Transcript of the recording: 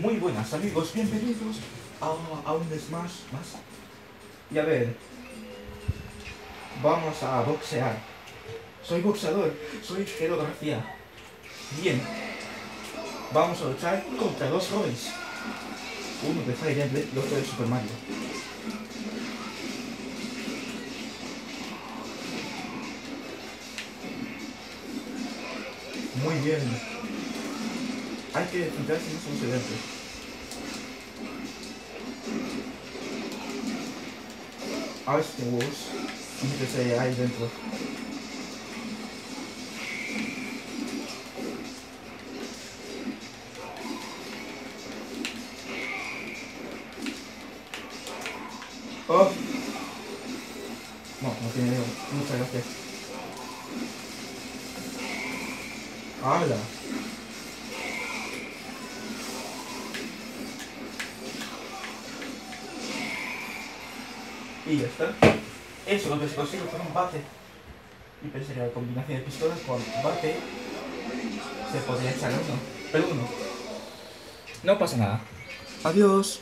Muy buenas amigos, bienvenidos a, un Smash más. Y a ver, vamos a boxear. Soy boxeador, soy Gero. Bien, vamos a luchar contra dos Roys. Uno de Fire Emblem y otro de Super Mario. Muy bien. Hay que entrar si no son sedentes. Olha se tem osso. Vamos ver aí dentro. Oh! Não, não tem nenhum. Não sei o que. Olha! Y ya está. Eso es lo que se consigue con un bate. Y pensé que la combinación de pistolas con bate se podría echar uno. Pero uno. No pasa nada. Adiós.